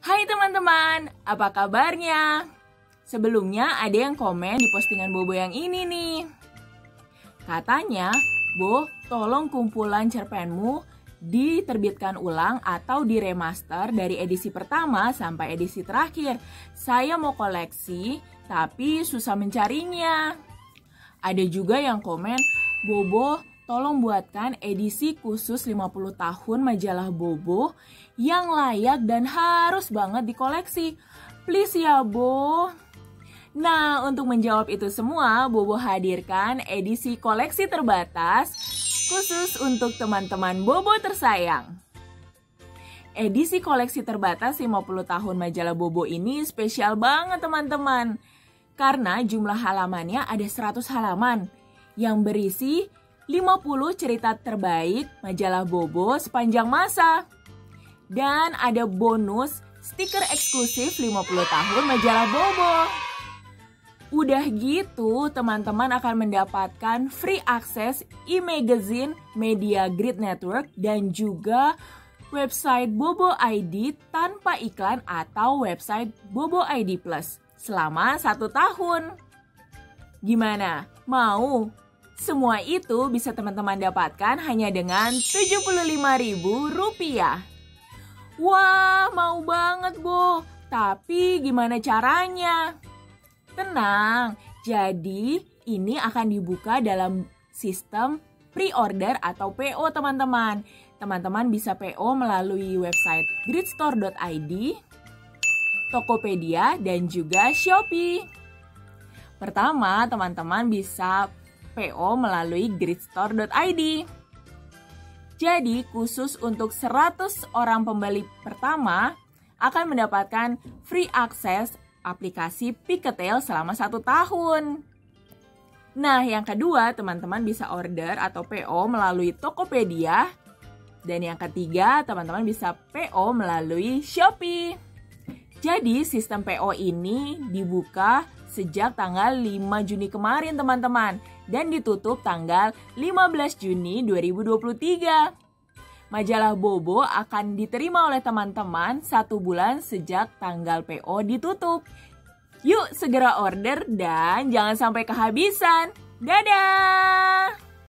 Hai teman-teman, apa kabarnya? Sebelumnya ada yang komen di postingan Bobo yang ini nih. Katanya, Bo, tolong kumpulan cerpenmu diterbitkan ulang atau diremaster dari edisi pertama sampai edisi terakhir. Saya mau koleksi, tapi susah mencarinya. Ada juga yang komen, Bobo, tolong buatkan edisi khusus 50 tahun majalah Bobo yang layak dan harus banget dikoleksi. Please ya, Bo. Nah, untuk menjawab itu semua, Bobo hadirkan edisi koleksi terbatas khusus untuk teman-teman Bobo tersayang. Edisi koleksi terbatas 50 tahun majalah Bobo ini spesial banget teman-teman. Karena jumlah halamannya ada 100 halaman yang berisi 50 cerita terbaik majalah Bobo sepanjang masa. Dan ada bonus stiker eksklusif 50 tahun majalah Bobo. Udah gitu, teman-teman akan mendapatkan free akses e-magazine Media Grid Network dan juga website Bobo ID tanpa iklan atau website Bobo ID Plus selama satu tahun. Gimana? Mau? Semua itu bisa teman-teman dapatkan hanya dengan Rp75.000. Wah, mau banget, Bo. Tapi gimana caranya? Tenang, jadi ini akan dibuka dalam sistem pre-order atau PO teman-teman. Teman-teman bisa PO melalui website gridstore.id, Tokopedia, dan juga Shopee. Pertama, teman-teman bisa PO melalui gridstore.id. Jadi, khusus untuk 100 orang pembeli pertama akan mendapatkan free access aplikasi Piketel selama satu tahun. Nah, yang kedua, teman-teman bisa order atau PO melalui Tokopedia. Dan yang ketiga, teman-teman bisa PO melalui Shopee. Jadi, sistem PO ini dibuka sejak tanggal 5 Juni kemarin, teman-teman. Dan ditutup tanggal 15 Juni 2023. Majalah Bobo akan diterima oleh teman-teman satu bulan sejak tanggal PO ditutup. Yuk segera order dan jangan sampai kehabisan. Dadah!